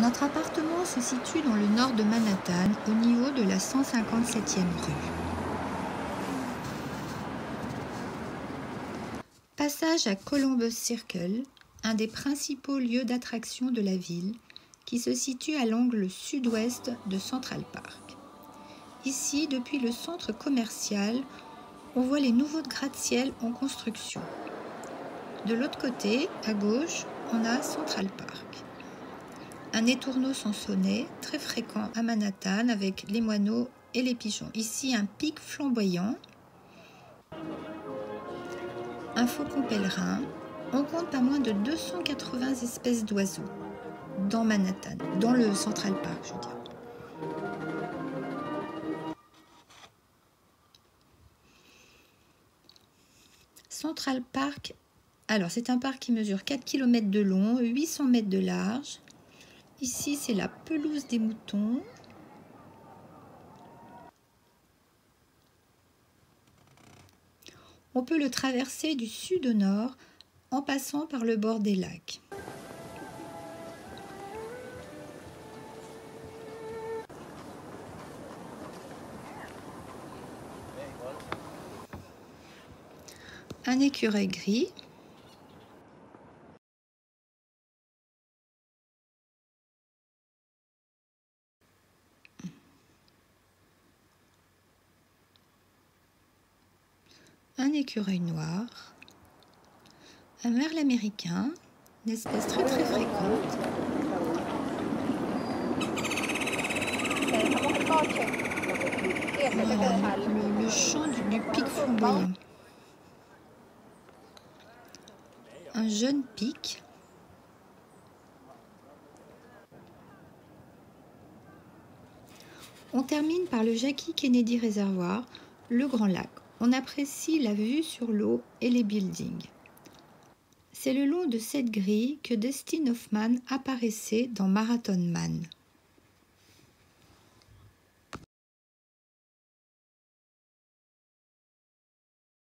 Notre appartement se situe dans le nord de Manhattan, au niveau de la 157e rue. Passage à Columbus Circle, un des principaux lieux d'attraction de la ville, qui se situe à l'angle sud-ouest de Central Park. Ici, depuis le centre commercial, on voit les nouveaux gratte-ciel en construction. De l'autre côté, à gauche, on a Central Park. Un étourneau sonnet très fréquent à Manhattan avec les moineaux et les pigeons. Ici, un pic flamboyant, un faucon pèlerin. On compte pas moins de 280 espèces d'oiseaux dans Manhattan, dans le Central Park, je veux dire. Central Park, alors c'est un parc qui mesure 4 km de long, 800 mètres de large, Ici, c'est la pelouse des moutons. On peut le traverser du sud au nord en passant par le bord des lacs. Un écureuil gris un écureuil noir, un merle américain, une espèce très très fréquente. le, chant du, pic flamboyant. Un jeune pic. On termine par le Jackie Kennedy Reservoir, le Grand Lac on apprécie la vue sur l'eau et les buildings. C'est le long de cette grille que Dustin Hoffman apparaissait dans Marathon Man.